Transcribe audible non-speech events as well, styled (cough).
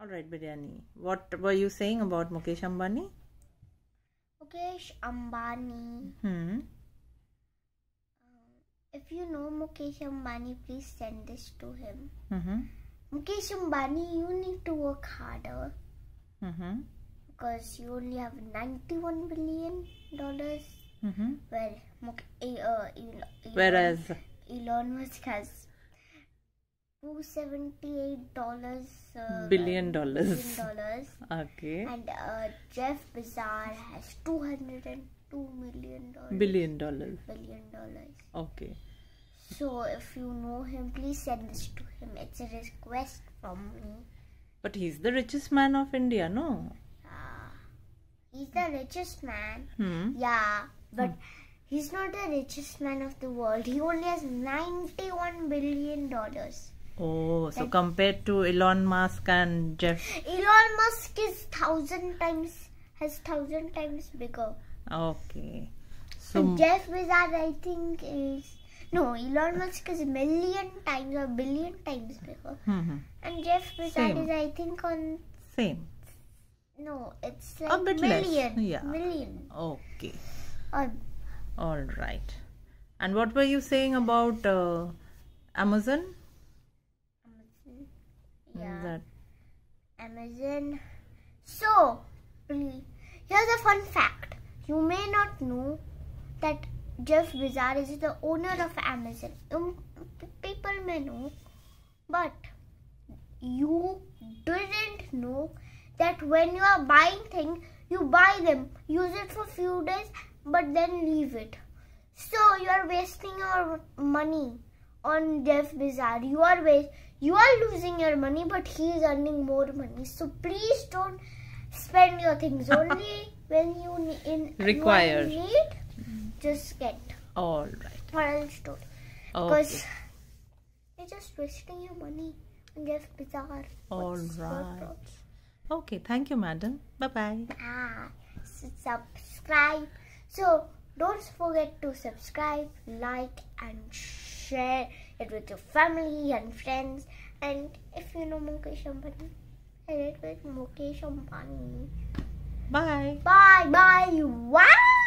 All right, biryani. What were you saying about Mukesh Ambani? Mukesh Ambani. Hmm. If you know Mukesh Ambani, please send this to him. Mm-hmm. Mukesh Ambani, you need to work harder Mm-hmm. because you only have 91 billion dollars. Mm-hmm. Well, Muk- eh, uh, Elon, Whereas, Elon Musk has 278 dollars. Uh, Billion dollars. billion dollars. okay, And uh, Jeff Bezos has 202 million dollars. billion dollars. billion dollars. Okay. So if you know him, please send this to him. It's a request from me. But he's the richest man of India, no? Uh, he's the richest man. Hmm. Yeah, but he's not the richest man of the world. He only has 91 billion dollars. Oh, so compared to Elon Musk and Jeff. Elon Musk is thousand times has thousand times bigger. Okay. So, And Jeff Bezos, I think, is no. Elon Musk is a million times or billion times bigger. hmm And Jeff Bezos is, I think, on same. no. It's A like bit less, million, yeah. million. Okay. Or All right. And what were you saying about uh, Amazon? That Amazon. So, here's a fun fact. You may not know that Jeff Bezos is the owner of Amazon. Um, people may know, but you didn't know that when you are buying things, you buy them, use it for few days, but then leave it. So you are wasting your money on Jeff Bezos. You are waste, you are losing your money, but he is earning more money. So please don't spend your things (laughs) only when you ne- in Require. you need. Just get all right. don't. Okay. Because you're just wasting your money on Jeff Bezos. All What's right. Okay. Thank you, madam. Bye bye. Ah, subscribe. So don't forget to subscribe, like, and share it with your family and friends. And if you know Mukesh Ambani, share it with Mukesh Ambani. Bye. Bye bye. Wow.